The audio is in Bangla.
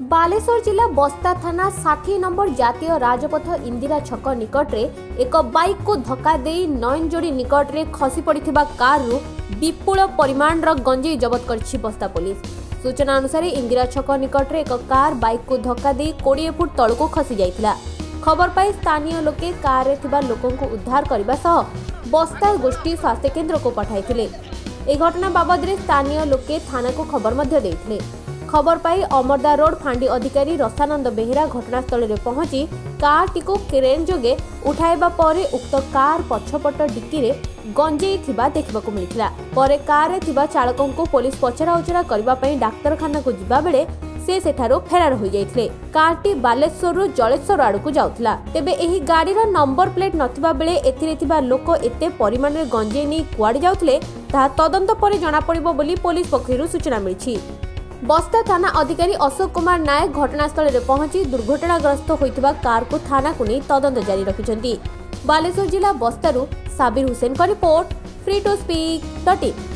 ବାଲେଶ୍ୱର ଜିଲ୍ଲା ବସ୍ତା ଥାନା ଷାଠିଏ ନମ୍ବର ଜାତୀୟ ରାଜପଥ ଇନ୍ଦିରା ଛକ ନିକଟରେ ଏକ ବାଇକ୍କୁ ଧକ୍କା ଦେଇ ନୟନଯୋଡ଼ି ନିକଟରେ ଖସି ପଡ଼ିଥିବା କାର୍ରୁ ବିପୁଳ ପରିମାଣର ଗଞ୍ଜେଇ ଜବତ କରିଛି ବସ୍ତା ପୋଲିସ ସୂଚନା ଅନୁସାରେ ଇନ୍ଦିରା ଛକ ନିକଟରେ ଏକ କାର୍ ବାଇକ୍କୁ ଧକ୍କା ଦେଇ କୋଡ଼ିଏ ଫୁଟ ତଳକୁ ଖସି ଯାଇଥିଲା ଖବର ପାଇ ସ୍ଥାନୀୟ ଲୋକେ କାର୍ରେ ଥିବା ଲୋକଙ୍କୁ ଉଦ୍ଧାର କରିବା ସହ ବସ୍ତା ଗୋଷ୍ଠୀ ସ୍ୱାସ୍ଥ୍ୟକେନ୍ଦ୍ରକୁ ପଠାଇଥିଲେ ଏହି ଘଟଣା ବାବଦରେ ସ୍ଥାନୀୟ ଲୋକେ ଥାନାକୁ ଖବର ମଧ୍ୟ ଦେଇଥିଲେ খবর পাই অমরদা রোড ফাঁডি অধিকারী রসানন্দ বেহেরা ঘটনাস্থলে পৌঁছি কারটিকু ক্রেন যোগে উঠাইবা পরে উক্ত কার পছপট ডিকিরে গঞ্জেই থিবা দেখিବାକୁ ମିଳିଥିଲା ପରେ କାର୍ରେ ଥିବା ଚାଳକଙ୍କୁ ପୋଲିସ ପଚରାଉଚରା କରିବା ପାଇଁ ଡାକ୍ତରଖାନାକୁ ଯିବାବେଳେ ସେ ସେଠାରୁ ଫେରାର ହୋଇଯାଇଥିଲେ କାର୍ଟି ବାଲେଶ୍ୱରରୁ ଜଳେଶ୍ୱର ଆଡ଼କୁ ଯାଉଥିଲା ତେବେ ଏହି ଗାଡ଼ିର ନମ୍ବର ପ୍ଲେଟ୍ ନଥିବା ବେଳେ ଏଥିରେ ଥିବା ଲୋକ ଏତେ ପରିମାଣରେ ଗଞ୍ଜେଇ ନେଇ କୁଆଡ଼େ ଯାଉଥିଲେ ତାହା ତଦନ୍ତ ପରେ ଜଣାପଡ଼ିବ ବୋଲି ପୋଲିସ ପକ୍ଷରୁ ସୂଚନା ମିଳିଛି বস্তা থানা অধিকারী অশোক কুমার নায়ক ঘটনাস্থলে পৌঁছি দুর্ঘটনাগ্রস্ত হয়ে কারু থানাকে নিয়ে তদন্ত জারি রাখি বালেশ্বর জেলা বস্তারু Sabir Hussain report free to speak dot in